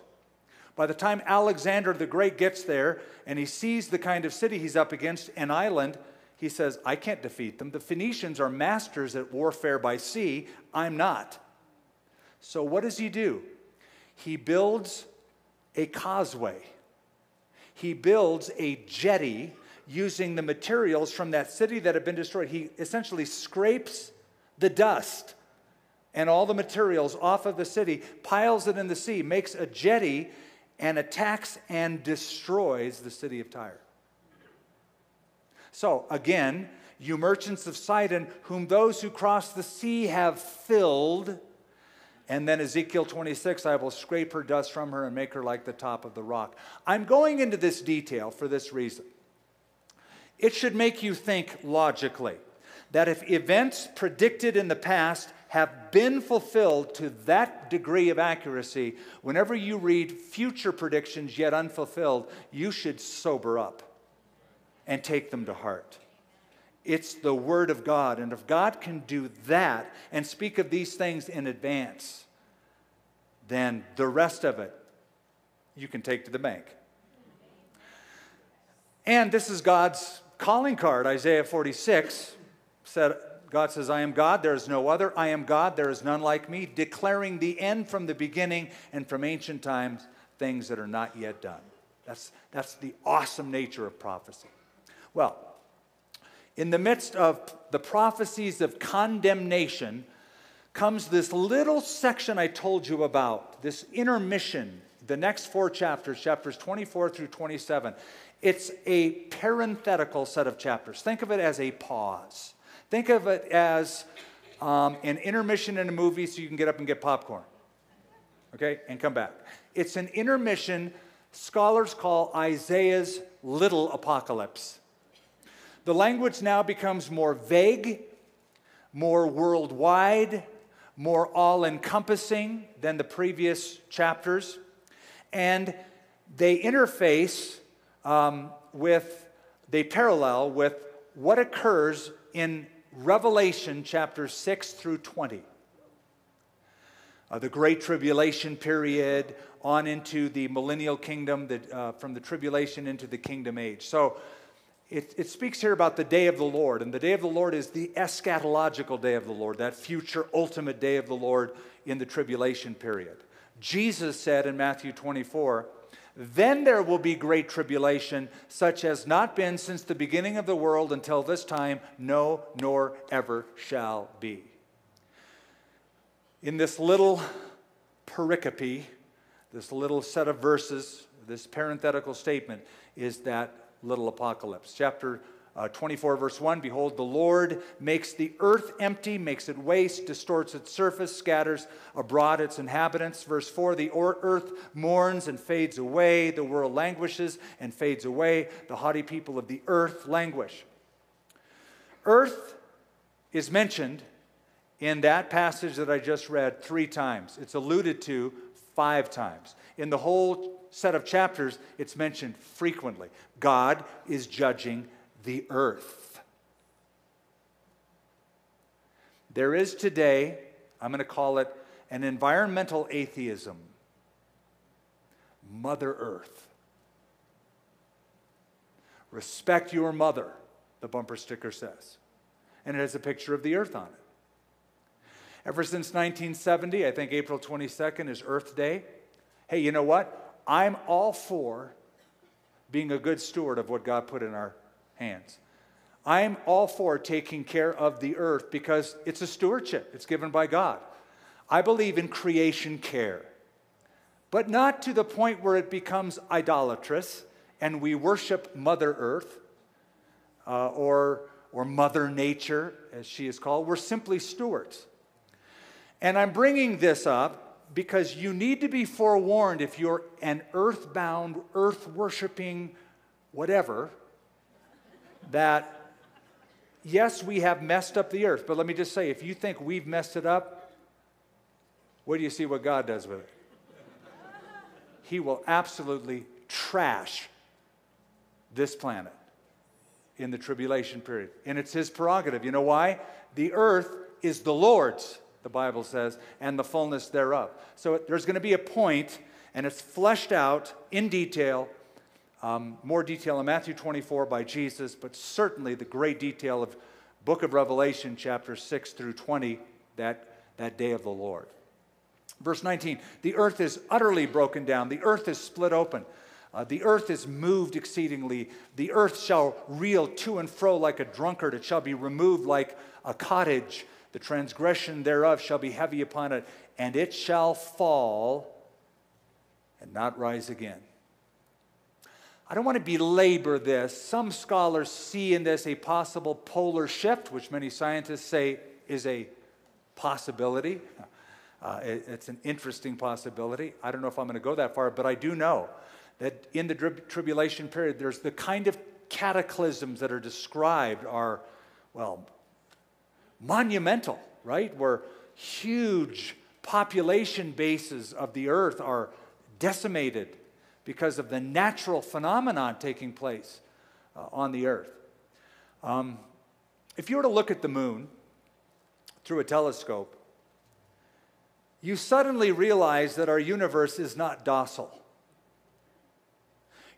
By the time Alexander the Great gets there and he sees the kind of city he's up against, an island, he says, I can't defeat them. The Phoenicians are masters at warfare by sea. I'm not. So what does he do? He builds a causeway, he builds a jetty using the materials from that city that had been destroyed. He essentially scrapes the dust and all the materials off of the city, piles it in the sea, makes a jetty, and attacks and destroys the city of Tyre. So again, you merchants of Sidon, whom those who cross the sea have filled. And then Ezekiel 26, I will scrape her dust from her and make her like the top of the rock. I'm going into this detail for this reason. It should make you think logically that if events predicted in the past have been fulfilled to that degree of accuracy, whenever you read future predictions yet unfulfilled, you should sober up and take them to heart. It's the Word of God. And if God can do that and speak of these things in advance, then the rest of it you can take to the bank. And this is God's calling card. Isaiah 46 said, God says, I am God, there is no other. I am God, there is none like me, declaring the end from the beginning and from ancient times, things that are not yet done. That's, that's the awesome nature of prophecy. Well, in the midst of the prophecies of condemnation comes this little section I told you about, this intermission, the next four chapters, chapters 24 through 27. It's a parenthetical set of chapters. Think of it as a pause. Think of it as um, an intermission in a movie so you can get up and get popcorn, okay, and come back. It's an intermission scholars call Isaiah's little apocalypse. The language now becomes more vague, more worldwide, more all encompassing than the previous chapters. And they interface um, with, they parallel with what occurs in Revelation chapter 6 through 20. Uh, the Great Tribulation period on into the millennial kingdom, the, uh, from the tribulation into the kingdom age. So it, it speaks here about the day of the Lord, and the day of the Lord is the eschatological day of the Lord, that future ultimate day of the Lord in the tribulation period. Jesus said in Matthew 24, then there will be great tribulation, such as not been since the beginning of the world until this time, no, nor ever shall be. In this little pericope, this little set of verses, this parenthetical statement, is that little apocalypse. Chapter uh, 24, verse 1 Behold, the Lord makes the earth empty, makes it waste, distorts its surface, scatters abroad its inhabitants. Verse 4 The earth mourns and fades away, the world languishes and fades away, the haughty people of the earth languish. Earth is mentioned in that passage that I just read three times. It's alluded to five times. In the whole set of chapters, it's mentioned frequently. God is judging the earth. There is today, I'm going to call it an environmental atheism. Mother Earth. Respect your mother, the bumper sticker says. And it has a picture of the earth on it. Ever since 1970, I think April 22nd is Earth Day. Hey, you know what? I'm all for being a good steward of what God put in our hands. I'm all for taking care of the earth because it's a stewardship, it's given by God. I believe in creation care, but not to the point where it becomes idolatrous and we worship Mother Earth uh, or, or Mother Nature, as she is called. We're simply stewards. And I'm bringing this up because you need to be forewarned if you're an earthbound, earth worshiping, whatever, that yes, we have messed up the earth. But let me just say if you think we've messed it up, where do you see what God does with it? He will absolutely trash this planet in the tribulation period. And it's his prerogative. You know why? The earth is the Lord's, the Bible says, and the fullness thereof. So there's going to be a point, and it's fleshed out in detail, um, more detail in Matthew 24 by Jesus, but certainly the great detail of book of Revelation, chapter 6 through 20, that, that day of the Lord. Verse 19 The earth is utterly broken down, the earth is split open. Uh, the earth is moved exceedingly. The earth shall reel to and fro like a drunkard. It shall be removed like a cottage. The transgression thereof shall be heavy upon it, and it shall fall and not rise again. I don't want to belabor this. Some scholars see in this a possible polar shift, which many scientists say is a possibility. Uh, it, it's an interesting possibility. I don't know if I'm going to go that far, but I do know that in the tribulation period, there's the kind of cataclysms that are described are, well, monumental, right? Where huge population bases of the earth are decimated because of the natural phenomenon taking place uh, on the earth. Um, if you were to look at the moon through a telescope, you suddenly realize that our universe is not docile.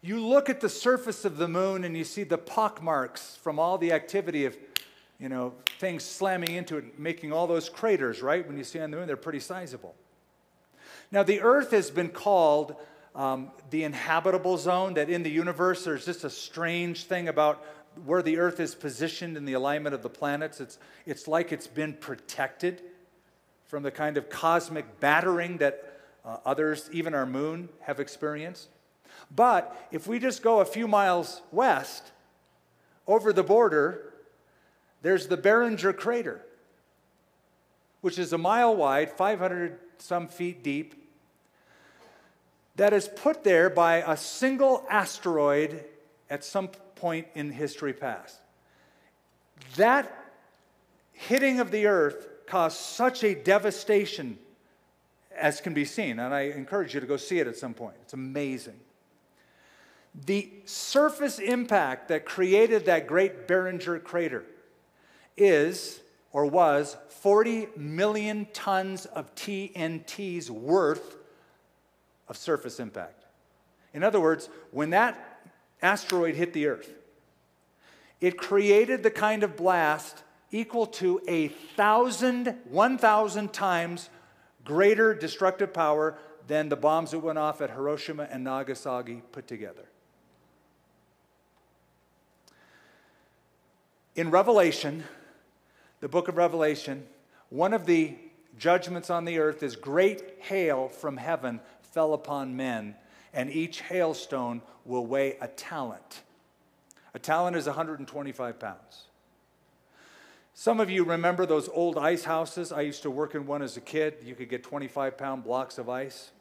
You look at the surface of the moon and you see the pockmarks from all the activity of, you know, things slamming into it, making all those craters, right? When you see on the moon, they're pretty sizable. Now, the Earth has been called um, the inhabitable zone, that in the universe there's just a strange thing about where the Earth is positioned in the alignment of the planets. It's, it's like it's been protected from the kind of cosmic battering that uh, others, even our moon, have experienced. But if we just go a few miles west, over the border, there's the Barringer crater, which is a mile wide, 500 some feet deep, that is put there by a single asteroid at some point in history past. That hitting of the earth caused such a devastation as can be seen, and I encourage you to go see it at some point. It's amazing. The surface impact that created that great Barringer crater is or was 40 million tons of TNT's worth of surface impact. In other words, when that asteroid hit the Earth, it created the kind of blast equal to a thousand, 1,000 times greater destructive power than the bombs that went off at Hiroshima and Nagasaki put together. In Revelation, the book of Revelation, one of the judgments on the earth is great hail from heaven fell upon men, and each hailstone will weigh a talent. A talent is 125 pounds. Some of you remember those old ice houses. I used to work in one as a kid. You could get 25 pound blocks of ice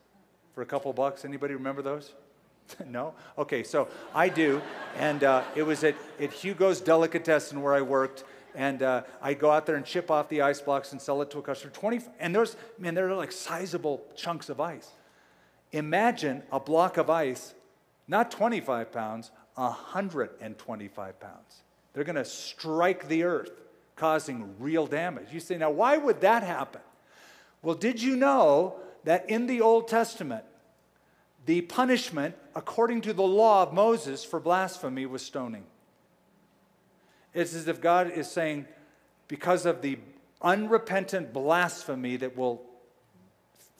for a couple bucks. Anybody remember those? <laughs> no? Okay, so I do. And uh, it was at, at Hugo's Delicatessen where I worked. and uh, I'd go out there and chip off the ice blocks and sell it to a customer. 20, and there's, man, they're like sizable chunks of ice. Imagine a block of ice, not 25 pounds, 125 pounds. They're going to strike the earth, causing real damage. You say, now, why would that happen? Well, did you know that in the Old Testament, the punishment, according to the law of Moses for blasphemy, was stoning? It's as if God is saying, because of the unrepentant blasphemy that will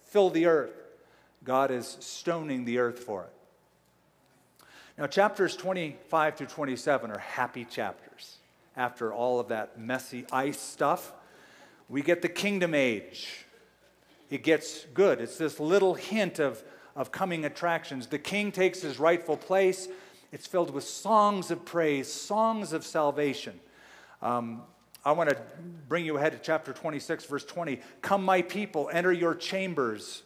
fill the earth, God is stoning the earth for it. Now, chapters 25 through 27 are happy chapters. After all of that messy ice stuff, we get the kingdom age. It gets good. It's this little hint of, of coming attractions. The king takes his rightful place. It's filled with songs of praise, songs of salvation. Um, I want to bring you ahead to chapter 26, verse 20. Come, my people, enter your chambers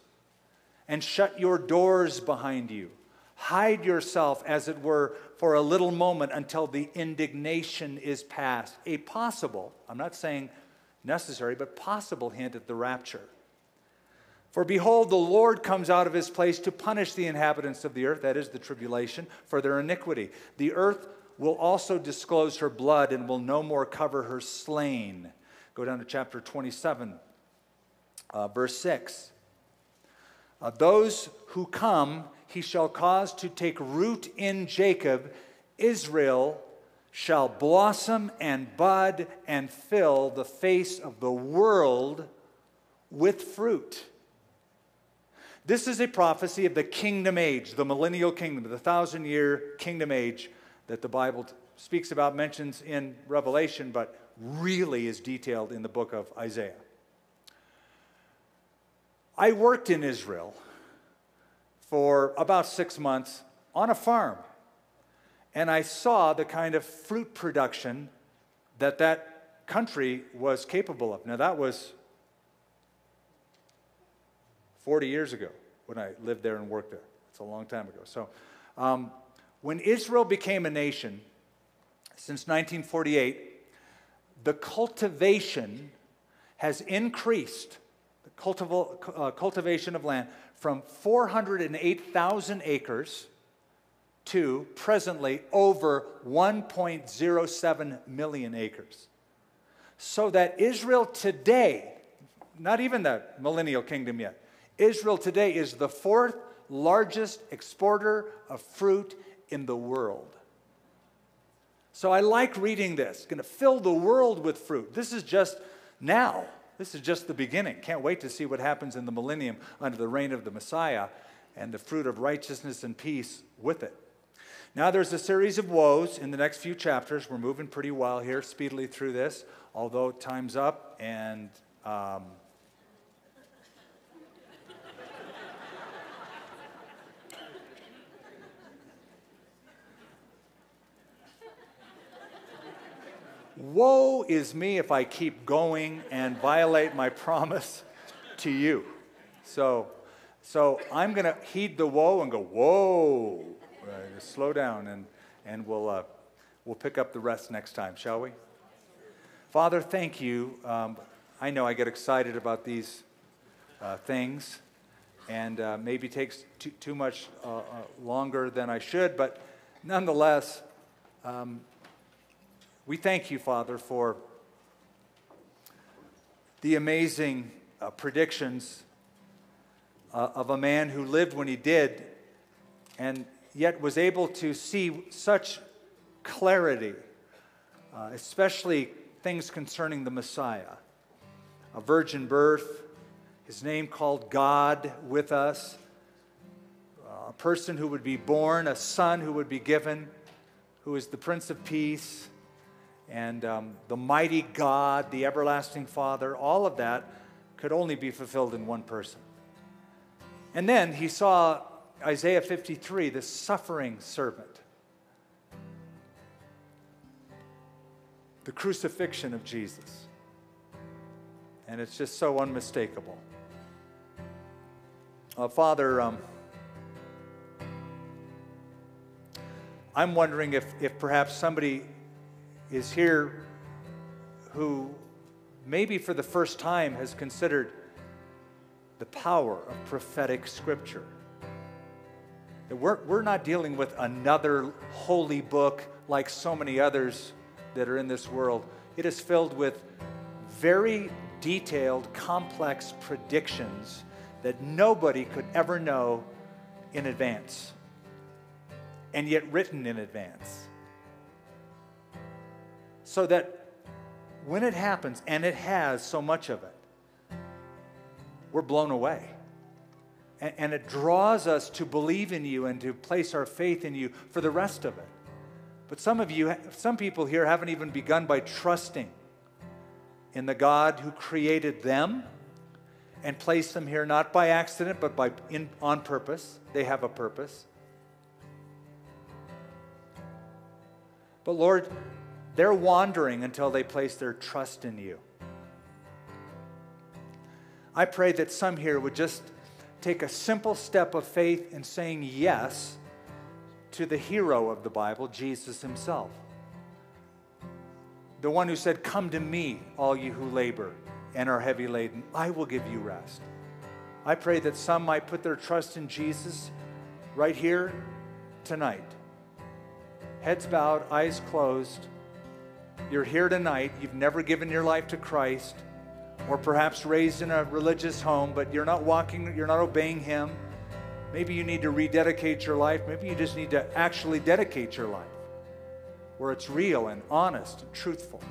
and shut your doors behind you. Hide yourself, as it were, for a little moment until the indignation is past. A possible, I'm not saying necessary, but possible hint at the rapture. For behold, the Lord comes out of his place to punish the inhabitants of the earth, that is the tribulation, for their iniquity. The earth will also disclose her blood and will no more cover her slain. Go down to chapter 27, uh, verse 6. Uh, those who come, he shall cause to take root in Jacob. Israel shall blossom and bud and fill the face of the world with fruit. This is a prophecy of the kingdom age, the millennial kingdom, the thousand year kingdom age that the Bible speaks about, mentions in Revelation, but really is detailed in the book of Isaiah. I worked in Israel for about six months on a farm, and I saw the kind of fruit production that that country was capable of. Now, that was 40 years ago when I lived there and worked there. It's a long time ago. So, um, when Israel became a nation, since 1948, the cultivation has increased uh, cultivation of land from 408,000 acres to presently over 1.07 million acres. So that Israel today, not even the millennial kingdom yet, Israel today is the fourth largest exporter of fruit in the world. So I like reading this. Going to fill the world with fruit. This is just now. This is just the beginning. Can't wait to see what happens in the millennium under the reign of the Messiah and the fruit of righteousness and peace with it. Now, there's a series of woes in the next few chapters. We're moving pretty well here, speedily through this, although time's up and. Um, Woe is me if I keep going and violate my promise to you. So, so I'm going to heed the woe and go, whoa, right, slow down, and, and we'll, uh, we'll pick up the rest next time, shall we? Father, thank you. Um, I know I get excited about these uh, things and uh, maybe takes too, too much uh, uh, longer than I should, but nonetheless, um, we thank you, Father, for the amazing uh, predictions uh, of a man who lived when he did and yet was able to see such clarity, uh, especially things concerning the Messiah. A virgin birth, his name called God with us, a person who would be born, a son who would be given, who is the Prince of Peace and um, the mighty God, the everlasting Father, all of that could only be fulfilled in one person. And then he saw Isaiah 53, the suffering servant, the crucifixion of Jesus. And it's just so unmistakable. Uh, Father, um, I'm wondering if, if perhaps somebody is here who maybe for the first time has considered the power of prophetic scripture. That we're, we're not dealing with another holy book like so many others that are in this world. It is filled with very detailed, complex predictions that nobody could ever know in advance, and yet written in advance. So that when it happens, and it has so much of it, we're blown away. And, and it draws us to believe in you and to place our faith in you for the rest of it. But some of you, some people here haven't even begun by trusting in the God who created them and placed them here not by accident but by in, on purpose. They have a purpose. But Lord, they're wandering until they place their trust in you. I pray that some here would just take a simple step of faith in saying yes to the hero of the Bible, Jesus himself. The one who said, Come to me, all you who labor and are heavy laden, I will give you rest. I pray that some might put their trust in Jesus right here tonight. Heads bowed, eyes closed. You're here tonight. You've never given your life to Christ, or perhaps raised in a religious home, but you're not walking, you're not obeying Him. Maybe you need to rededicate your life. Maybe you just need to actually dedicate your life where it's real and honest and truthful.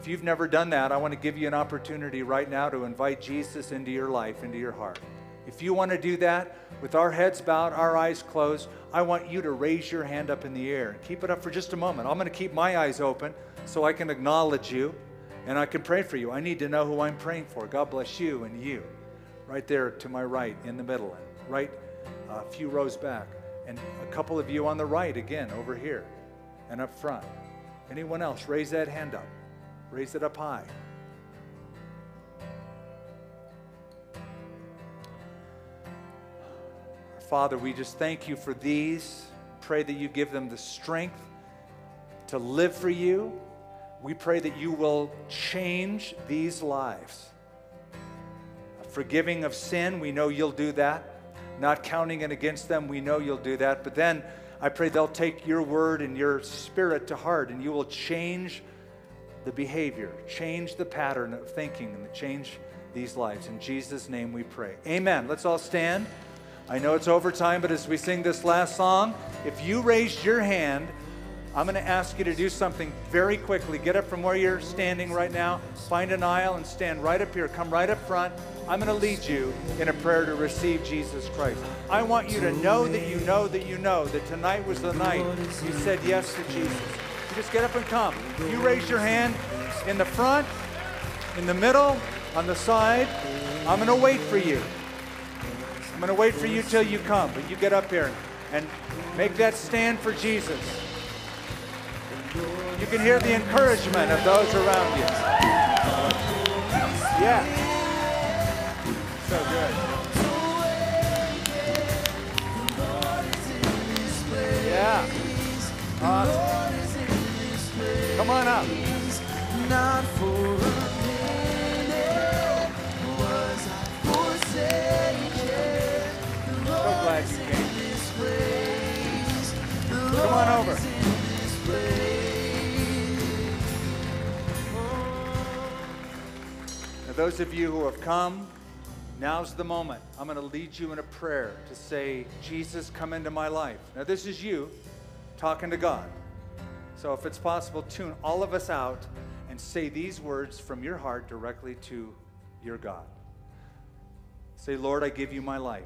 If you've never done that, I want to give you an opportunity right now to invite Jesus into your life, into your heart. If you want to do that, with our heads bowed, our eyes closed, I want you to raise your hand up in the air keep it up for just a moment. I'm going to keep my eyes open so I can acknowledge you and I can pray for you. I need to know who I'm praying for. God bless you and you. Right there to my right, in the middle, and right a few rows back. And a couple of you on the right again, over here and up front. Anyone else, raise that hand up. Raise it up high. Father, we just thank you for these. Pray that you give them the strength to live for you. We pray that you will change these lives. Forgiving of sin, we know you'll do that. Not counting it against them, we know you'll do that. But then I pray they'll take your word and your spirit to heart and you will change the behavior, change the pattern of thinking, and change these lives. In Jesus' name we pray. Amen. Let's all stand. I know it's overtime, but as we sing this last song, if you raised your hand, I'm going to ask you to do something very quickly. Get up from where you're standing right now, find an aisle, and stand right up here. Come right up front. I'm going to lead you in a prayer to receive Jesus Christ. I want you to know that you know that you know that tonight was the night you said yes to Jesus. You just get up and come. You raise your hand in the front, in the middle, on the side. I'm going to wait for you. I'm going to wait for you till you come, but you get up here and make that stand for Jesus. You can hear the encouragement of those around you. Yeah. So good. Yeah. Awesome. Come on up. Come on over. Now, those of you who have come, now's the moment. I'm going to lead you in a prayer to say, Jesus, come into my life. Now, this is you talking to God. So, if it's possible, tune all of us out and say these words from your heart directly to your God. Say, Lord, I give you my life.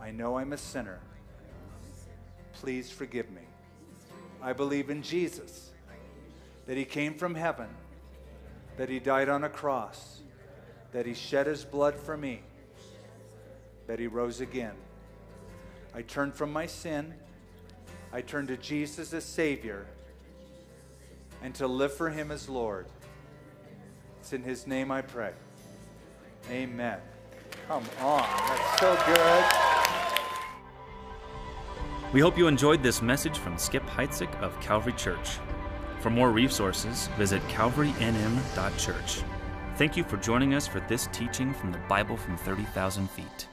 I know I'm a sinner. Please forgive me. I believe in Jesus, that he came from heaven, that he died on a cross, that he shed his blood for me, that he rose again. I turn from my sin. I turn to Jesus as Savior and to live for him as Lord. It's in his name I pray. Amen. Come on. That's so good. We hope you enjoyed this message from Skip Heitzig of Calvary Church. For more resources, visit calvarynm.church. Thank you for joining us for this teaching from the Bible from 30,000 feet.